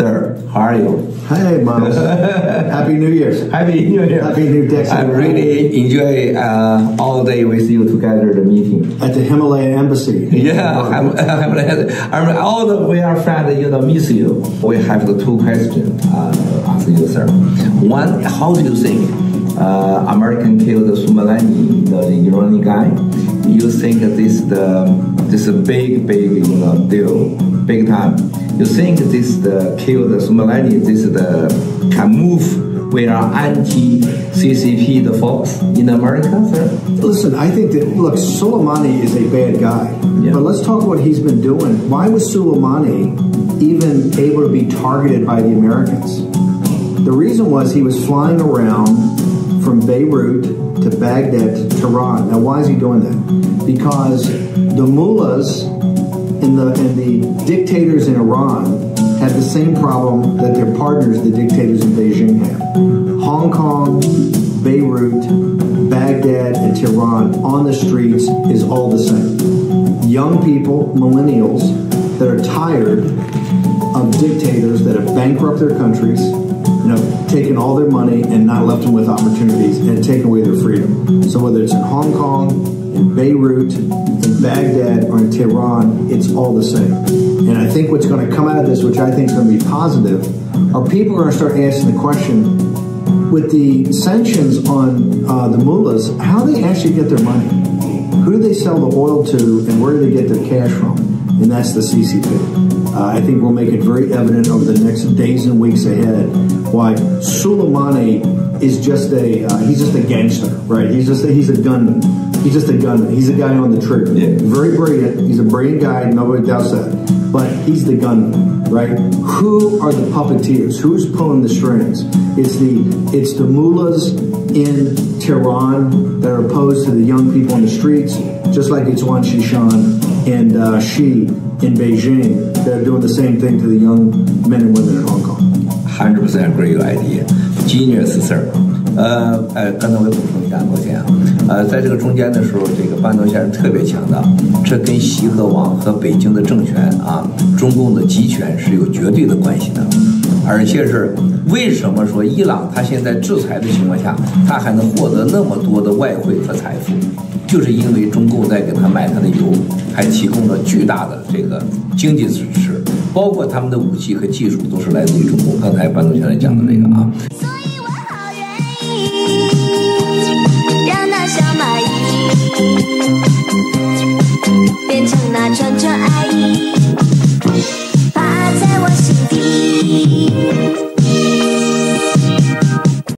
Sir, how are you? Hey, Miles. Happy New Year. Happy New Year. Happy New Year. I really enjoy uh, all day with you together the meeting. At the Himalaya Embassy. Yeah, I'm, I'm, I'm, all the we are friends, you know, miss you. We have the two questions uh, ask you, sir. One, how do you think uh, American killed Soleimani, the Iranian guy? You think this the this a big, big, you know, deal, big time? You think this the kill the Soleimani, this is the can move we are anti-CCP the folks in America, sir? Listen, I think that look, Soleimani is a bad guy, yeah. but let's talk what he's been doing. Why was Soleimani even able to be targeted by the Americans? The reason was he was flying around from Beirut to Baghdad to Tehran. Now, why is he doing that? Because the mullahs and the, and the dictators in Iran have the same problem that their partners, the dictators in Beijing, have. Hong Kong, Beirut, Baghdad, and Tehran on the streets is all the same. Young people, millennials, that are tired of dictators that have bankrupted their countries, you know, taken all their money and not left them with opportunities and taken away their freedom. So whether it's in Hong Kong, in Beirut, in Baghdad, or in Tehran, it's all the same. And I think what's going to come out of this, which I think is going to be positive, are people are going to start asking the question with the sanctions on uh, the mullahs, how do they actually get their money? Who do they sell the oil to, and where do they get their cash from? And that's the CCP. Uh, I think we'll make it very evident over the next days and weeks ahead why Soleimani is just a uh, he's just a gangster, right? He's just a, he's a gunman. He's just a gunman. He's a guy on the trigger. Yeah. Very brilliant. He's a brilliant guy. Nobody doubts that but he's the gunman, right? Who are the puppeteers? Who's pulling the strings? It's the it's the mullahs in Tehran that are opposed to the young people in the streets, just like it's Wang Qishan and uh, Xi in Beijing that are doing the same thing to the young men and women in Hong Kong. 100% agree your idea. Genius, sir. 呃哎，刚才我补充一下，抱歉啊，呃，在这个中间的时候，这个班农先生特别强调，这跟西和王和北京的政权啊，中共的集权是有绝对的关系的，而且是为什么说伊朗他现在制裁的情况下，他还能获得那么多的外汇和财富，就是因为中共在给他买他的油，还提供了巨大的这个经济支持，包括他们的武器和技术都是来自于中共。刚才班农先生讲的这个啊。